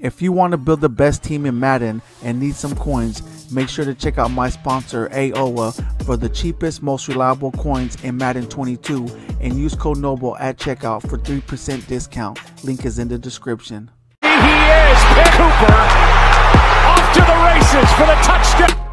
If you want to build the best team in Madden and need some coins, make sure to check out my sponsor AOA for the cheapest, most reliable coins in Madden 22 and use code NOBLE at checkout for 3% discount. Link is in the description. He is Cooper off to the races for the touchdown.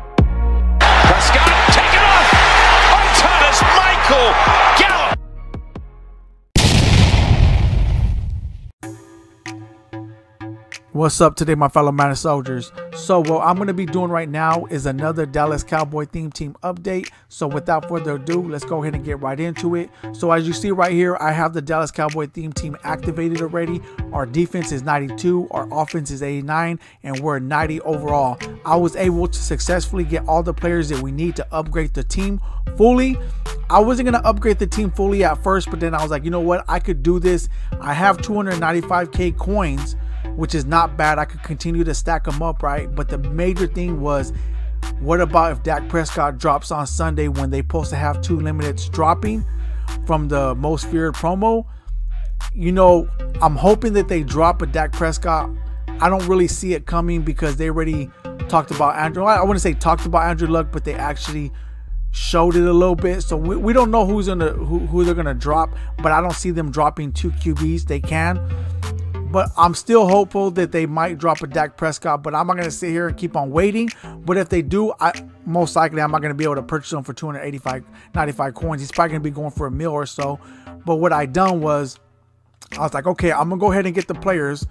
What's up today, my fellow Madden soldiers? So, what I'm going to be doing right now is another Dallas Cowboy theme team update. So, without further ado, let's go ahead and get right into it. So, as you see right here, I have the Dallas Cowboy theme team activated already. Our defense is 92, our offense is 89, and we're 90 overall. I was able to successfully get all the players that we need to upgrade the team fully. I wasn't going to upgrade the team fully at first, but then I was like, you know what? I could do this. I have 295k coins which is not bad. I could continue to stack them up, right? But the major thing was, what about if Dak Prescott drops on Sunday when they supposed to have two limiteds dropping from the most feared promo? You know, I'm hoping that they drop a Dak Prescott. I don't really see it coming because they already talked about Andrew. I wouldn't say talked about Andrew Luck, but they actually showed it a little bit. So we, we don't know who's gonna who, who they're gonna drop, but I don't see them dropping two QBs. They can but I'm still hopeful that they might drop a Dak Prescott. But I'm not going to sit here and keep on waiting. But if they do, I most likely I'm not going to be able to purchase them for 285, 95 coins. He's probably going to be going for a meal or so. But what I done was, I was like, okay, I'm gonna go ahead and get the players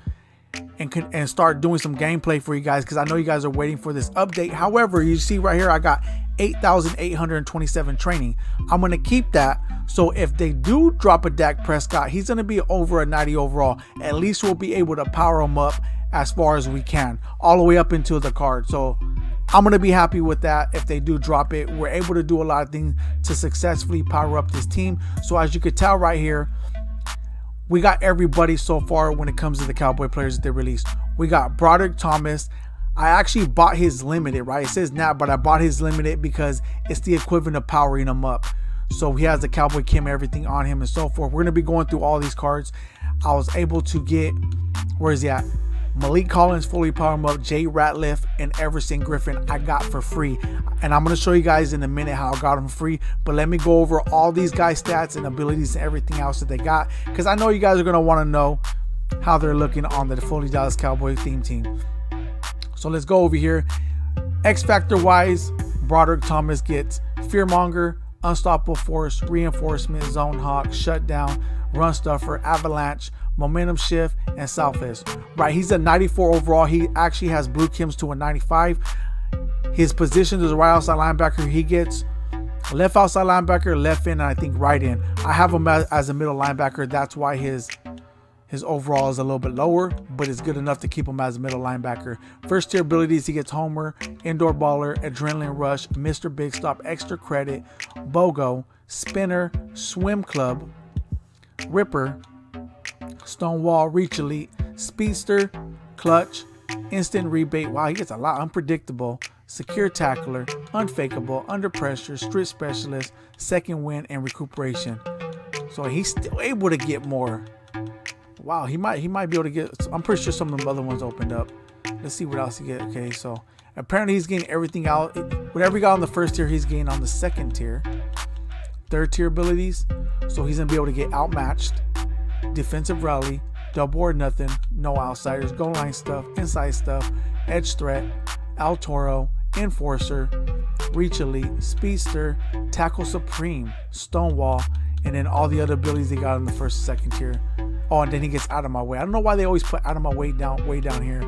and and start doing some gameplay for you guys because I know you guys are waiting for this update. However, you see right here, I got 8,827 training. I'm going to keep that. So if they do drop a Dak Prescott, he's going to be over a 90 overall. At least we'll be able to power him up as far as we can, all the way up into the card. So I'm going to be happy with that if they do drop it. We're able to do a lot of things to successfully power up this team. So as you could tell right here, we got everybody so far when it comes to the Cowboy players that they released. We got Broderick Thomas. I actually bought his limited, right? It says now, but I bought his limited because it's the equivalent of powering him up. So he has the Cowboy Kim, everything on him and so forth. We're to be going through all these cards. I was able to get, where is he at? Maliek Collins fully power up, Jay Ratliff, and Everson Griffen I got for free. And I'm to show you guys in a minute how I got them free. But let me go over all these guys' stats and abilities and everything else that they got. Because I know you guys are want to know how they're looking on the Fully Dallas Cowboy theme team. So let's go over here. X Factor wise, Broderick Thomas gets Fearmonger, Unstoppable Force, Reinforcement, Zone Hawk, Shutdown, Run Stuffer, Avalanche, Momentum Shift, and Selfish. Right, he's a 94 overall. He actually has Blue Kims to a 95. His position is right outside linebacker. He gets left outside linebacker, left in, and I think right in. I have him as a middle linebacker. That's why his his overall is a little bit lower, but it's good enough to keep him as a middle linebacker. First tier abilities, he gets Homer, Indoor Baller, Adrenaline Rush, Mr. Big Stop, Extra Credit, BOGO, Spinner, Swim Club, Ripper, Stonewall, Reach Elite, Speedster, Clutch, Instant Rebate. Wow, he gets a lot. Unpredictable, Secure Tackler, Unfakeable, Under Pressure, Strip Specialist, Second Win, and Recuperation. So he's still able to get more wow, he might he might be able to get. I'm pretty sure some of the other ones opened up. Let's see what else he get. Okay, so apparently he's getting everything out. Whatever he got on the first tier, he's getting on the second tier. Third tier abilities, so he's gonna be able to get outmatched, defensive rally, double or nothing, no outsiders, goal line stuff, inside stuff, edge threat, El Toro, enforcer, reach elite, speedster, tackle supreme, stonewall, and then all the other abilities he got in the first and second tier. Oh, and then he gets out of my way. I don't know why they always put out of my way down, way down here,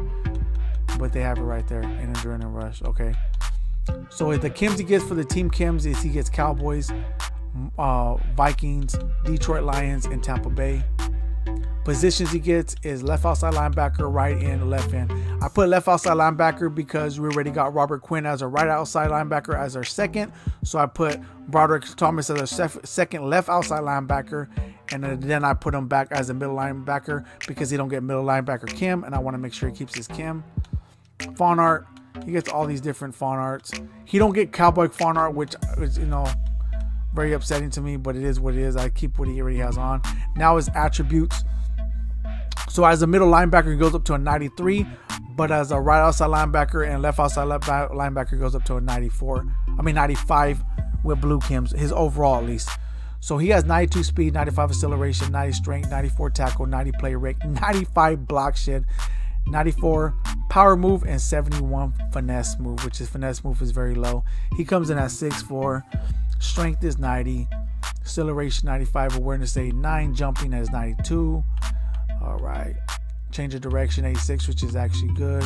but they have it right there in Adrenaline Rush. Okay. So the Kims he gets for the team Kims is he gets Cowboys, uh, Vikings, Detroit Lions, and Tampa Bay. Positions he gets is left outside linebacker, right end, left end. I put left outside linebacker because we already got Robert Quinn as a right outside linebacker as our second. So I put Broderick Thomas as our second left outside linebacker. And then I put him back as a middle linebacker because he don't get middle linebacker Kim. And I want to make sure he keeps his Kim. Fawn art. He gets all these different fawn arts. He don't get cowboy fawn art, which is, you know, very upsetting to me, but it is what it is. I keep what he already has on. Now his attributes So as a middle linebacker, he goes up to a 93, but as a right outside linebacker and left outside linebacker goes up to a 94. I mean 95 with blue Kims, his overall at least. So he has 92 speed, 95 acceleration, 90 strength, 94 tackle, 90 play rate, 95 block shed, 94 power move, and 71 finesse move, which is finesse move is very low. He comes in at 6'4, strength is 90, acceleration 95, awareness 89, jumping is 92. All right, change of direction 86, which is actually good.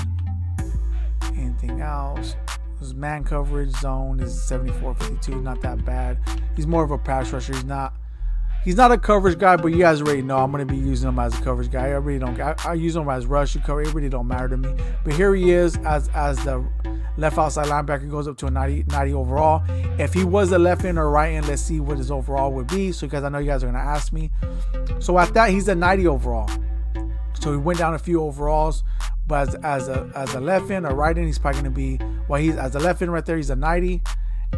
Anything else? His man coverage zone is 74 52, not that bad. He's more of a pass rusher. He's not he's not a coverage guy, but you guys already know I'm gonna be using him as a coverage guy. I really don't I, I use him as rush cover. It really don't matter to me. But here he is as as the left outside linebacker goes up to a 90, 90 overall. If he was a left end or right end, let's see what his overall would be. So because I know you guys are gonna ask me. So at that, he's a 90 overall. So he went down a few overalls. But as, as a as a left end or right end, he's probably gonna be well. He's as a left end right there, he's a 90,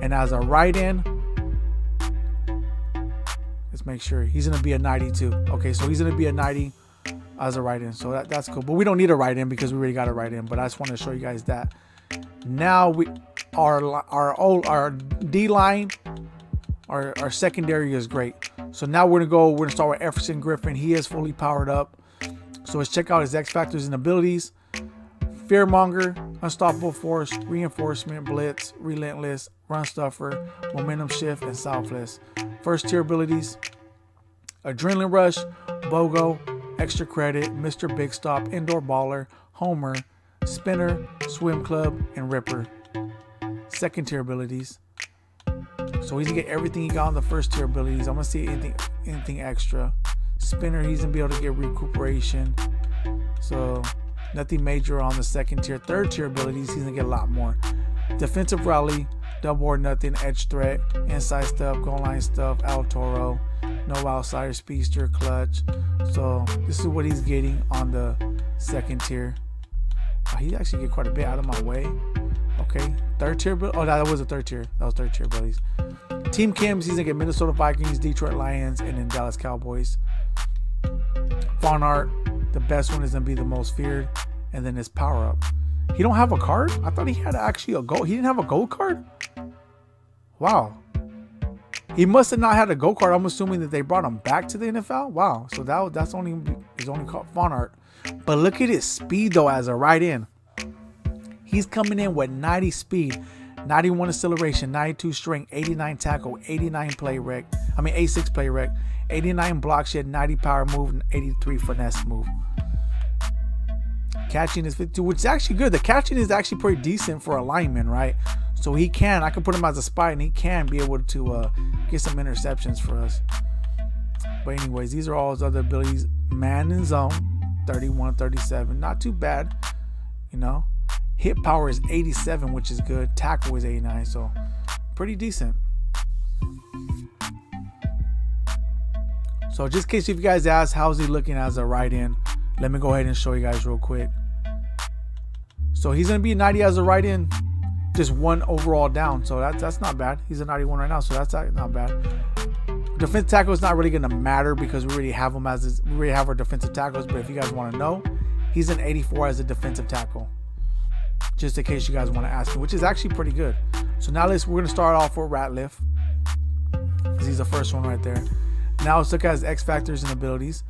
and as a right end, let's make sure he's gonna be a 92. Okay, so he's gonna be a 90 as a right end. So that, that's cool. But we don't need a right end because we already got a right end. But I just want to show you guys that. Now we our our old our D line, our our secondary is great. So now we're gonna go. We're gonna start with Everson Griffen. He is fully powered up. So let's check out his X factors and abilities. Fearmonger, Unstoppable Force, Reinforcement, Blitz, Relentless, Run Stuffer, Momentum Shift, and Selfless. First tier abilities Adrenaline Rush, BOGO, Extra Credit, Mr. Big Stop, Indoor Baller, Homer, Spinner, Swim Club, and Ripper. Second tier abilities. So he's gonna get everything he got on the first tier abilities. I'm gonna see anything anything extra. Spinner, he's gonna be able to get recuperation. So Nothing major on the second tier. Third tier abilities, he's gonna get a lot more. Defensive rally, double or nothing, edge threat, inside stuff, goal line stuff, El Toro, no outsider, speedster, clutch. So this is what he's getting on the second tier. Oh, he actually get quite a bit out of my way. Okay, third tier. Oh, that was a third tier. That was third tier buddies. Team he's gonna get Minnesota Vikings, Detroit Lions, and then Dallas Cowboys. Font art, the best one is gonna be the most feared, and then his power up. He don't have a card? I thought he had actually a gold. He didn't have a gold card? Wow. He must have not had a gold card. I'm assuming that they brought him back to the NFL. Wow. So that that's only his only fun art. But look at his speed though as a right in. He's coming in with 90 speed, 91 acceleration, 92 strength, 89 tackle, 89 play rec. I mean 86 play rec, 89 block shed, 90 power move, and 83 finesse move. Catching is 52, which is actually good. The catching is actually pretty decent for a lineman, right? So he can, I can put him as a spy, and he can be able to uh, get some interceptions for us. But anyways, these are all his other abilities. Man in zone, 31, 37. Not too bad, you know. Hit power is 87, which is good. Tackle is 89, so pretty decent. So just in case if you guys ask, how's he looking as a right end? Let me go ahead and show you guys real quick. So he's going to be 90 as a right end, just one overall down. So that's that's not bad. He's a 91 right now, so that's not bad. Defensive tackle is not really going to matter because we already have him as his, we already have our defensive tackles. But if you guys want to know, he's an 84 as a defensive tackle. Just in case you guys want to ask me, which is actually pretty good. So now let's we're going to start off with Ratliff because he's the first one right there. Now let's look at his X factors and abilities.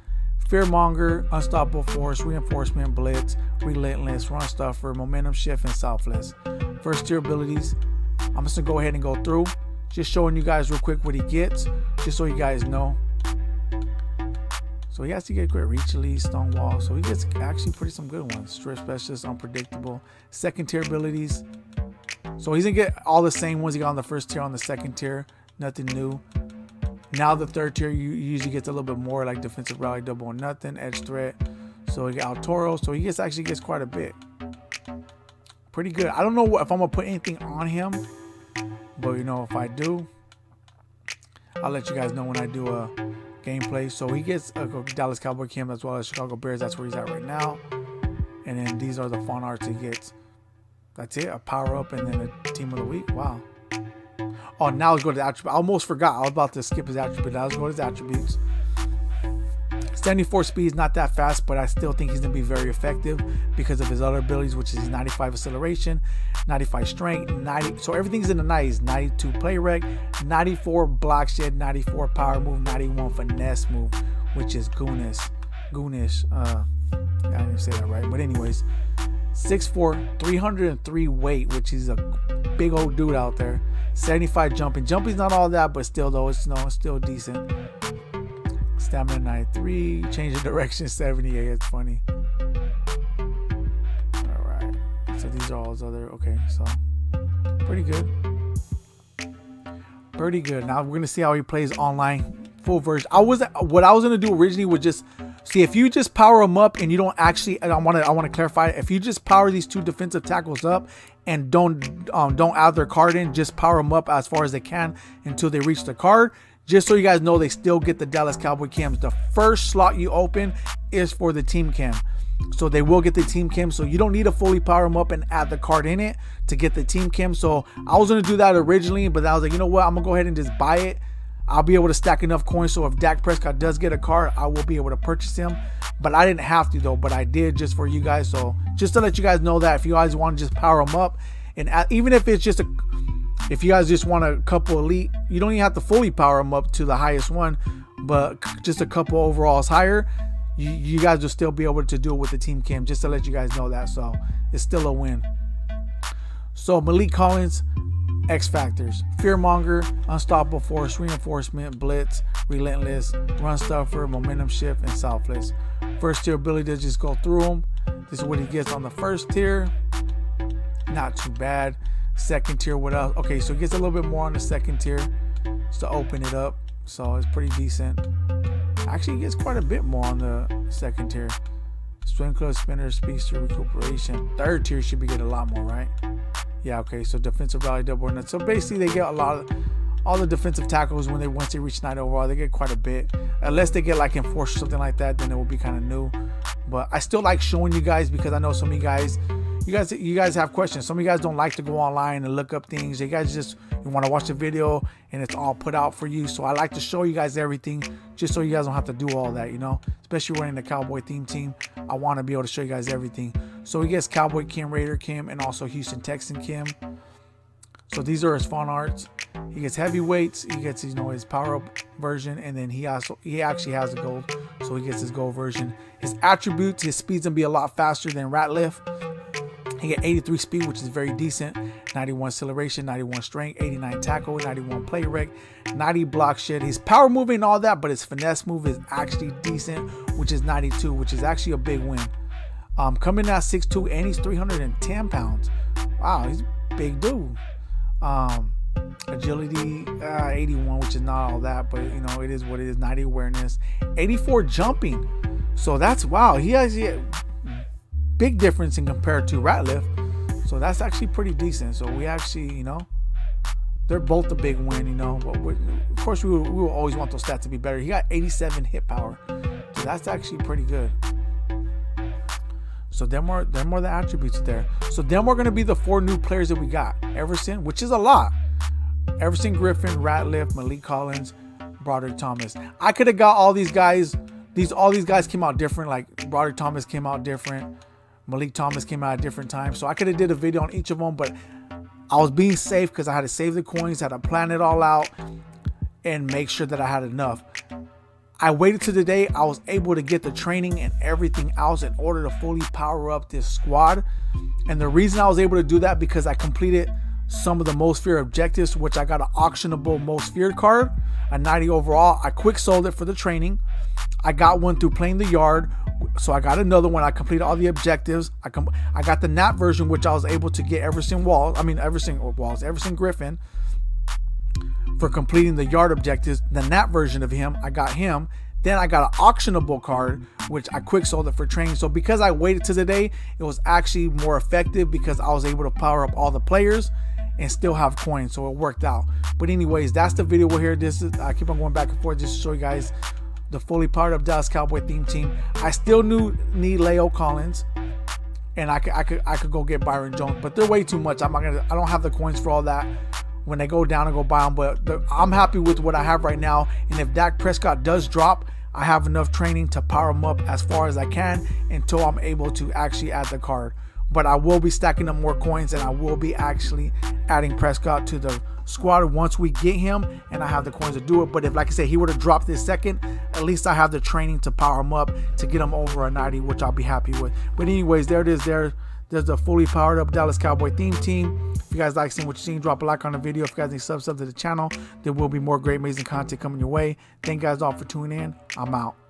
Fearmonger, Unstoppable Force, Reinforcement, Blitz, Relentless, Run Stuffer, Momentum Shift, and Selfless. First tier abilities. I'm just gonna go ahead and go through, just showing you guys real quick what he gets, just so you guys know. So he has to get great reach release, Stonewall. So he gets actually pretty some good ones. Strip Specialist, Unpredictable. Second tier abilities. So he's gonna get all the same ones he got on the first tier on the second tier. Nothing new. Now the third tier you usually gets a little bit more like defensive rally, double or nothing, edge threat. So he got Toro, so he gets actually gets quite a bit. Pretty good. I don't know if I'm gonna put anything on him, but you know if I do, I'll let you guys know when I do a gameplay. So he gets a Dallas Cowboy Kim as well as Chicago Bears. That's where he's at right now. And then these are the fun arts he gets. That's it. A power up and then a team of the week. Wow. Oh, now let's go to the attribute. I almost forgot. I was about to skip his attribute. Now let's go to his attributes. 74 speed is not that fast, but I still think he's going to be very effective because of his other abilities, which is 95 acceleration, 95 strength, 90. So everything's in the 90s 92 play rec, 94 block shed, 94 power move, 91 finesse move, which is goonish. Goonish. Uh, I didn't say that right. But, anyways, 6'4, 303 weight, which is a big old dude out there. 75 jumping. Jumping's not all that, but still, though, it's, no, it's still decent. Stamina 93. Change of direction 78. It's funny. Alright. So these are all his other. Okay, so pretty good. Pretty good. Now we're to see how he plays online full version. I was what I was to do originally was just See, if you just power them up and you don't actually, I want to, I want to clarify, if you just power these two defensive tackles up and don't, um, don't add their card in, just power them up as far as they can until they reach the card. Just so you guys know, they still get the Dallas Cowboy cams. The first slot you open is for the team cam. So they will get the team cam. So you don't need to fully power them up and add the card in it to get the team cam. So I was going to do that originally, but I was like, you know what? I'm to go ahead and just buy it I'll be able to stack enough coins so if Dak Prescott does get a card, I will be able to purchase him. But I didn't have to though, but I did just for you guys. So just to let you guys know that if you guys want to just power them up, and even if it's just a, if you guys just want a couple elite, you don't even have to fully power them up to the highest one, but just a couple overalls higher, you, you guys will still be able to do it with the team cam. Just to let you guys know that. So it's still a win. So Maliek Collins, X factors Fearmonger, Unstoppable Force, Reinforcement, Blitz, Relentless, Run Stuffer, Momentum Shift, and Selfless. First tier ability to just go through them. This is what he gets on the first tier. Not too bad. Second tier, what else? Okay, so he gets a little bit more on the second tier just to open it up. So it's pretty decent. Actually, he gets quite a bit more on the second tier. Swing Club spinner, speedster, recuperation. Third tier should be getting a lot more, right? Yeah, okay. So defensive rally double nut. So basically, they get a lot of all the defensive tackles when they once they reach nine overall, they get quite a bit. Unless they get like enforced or something like that, then it will be kind of new. But I still like showing you guys because I know some of you guys you guys you guys have questions. Some of you guys don't like to go online and look up things. You guys just you want to watch the video and it's all put out for you. So I like to show you guys everything just so you guys don't have to do all that, you know. Especially running the Cowboy theme team, I want to be able to show you guys everything. So he gets Cowboy Kim, Raider Kim, and also Houston Texan Kim. So these are his fun arts. He gets heavyweights. He gets you know his power up version, and then he also he actually has a gold, so he gets his gold version. His attributes, his speed's gonna be a lot faster than Ratliff. He get 83 speed, which is very decent. 91 acceleration, 91 strength, 89 tackle, 91 play rec, 90 block shed. His power moving all that, but his finesse move is actually decent, which is 92, which is actually a big win. Um, coming at 6'2 and he's 310 pounds. Wow, he's big dude. Um, agility uh, 81, which is not all that, but you know, it is what it is. 90 awareness, 84 jumping. So that's wow. He has. a big difference in compared to Ratliff. So that's actually pretty decent. So we actually, you know, they're both a big win, you know. But of course, we will, we will always want those stats to be better. He got 87 hit power, so that's actually pretty good. So then more, then more the attributes there. So then we're gonna be the four new players that we got: Everson, which is a lot. Everson Griffen, Ratliff, Maliek Collins, Broderick Thomas. I could have got all these guys. These all these guys came out different. Like Broderick Thomas came out different. Malik Thomas came out at different times. So I could have did a video on each of them, but I was being safe because I had to save the coins, had to plan it all out, and make sure that I had enough. I waited to the day I was able to get the training and everything else in order to fully power up this squad. And the reason I was able to do that because I completed some of the most feared objectives, which I got an auctionable most feared card, a 90 overall. I quick sold it for the training. I got one through playing the yard, so I got another one. I completed all the objectives. I com- I got the nap version, which I was able to get Everson Walls. I mean Everson Walls, Everson Griffen for completing the yard objectives. The that version of him, I got him. Then I got an auctionable card, which I quick sold it for training. So because I waited to the day, it was actually more effective because I was able to power up all the players and still have coins. So it worked out. But anyways, that's the video We're here. This is I keep on going back and forth just to show you guys the fully powered up Dallas Cowboy theme team. I still knew need Leo Collins, and I could I could I could go get Byron Jones, but they're way too much. I'm not gonna. I don't have the coins for all that. When they go down and go buy them, but the, I'm happy with what I have right now. And if Dak Prescott does drop, I have enough training to power him up as far as I can until I'm able to actually add the card. But I will be stacking up more coins and I will be actually adding Prescott to the squad once we get him and I have the coins to do it. But if, like I said, he were to drop this second, at least I have the training to power him up to get him over a 90, which I'll be happy with. But anyways, there it is. There, there's the fully powered up Dallas Cowboy theme team. If you guys like seeing what you're seeing, drop a like on the video. If you guys need subs up to the channel, there will be more great, amazing content coming your way. Thank you guys all for tuning in. I'm out.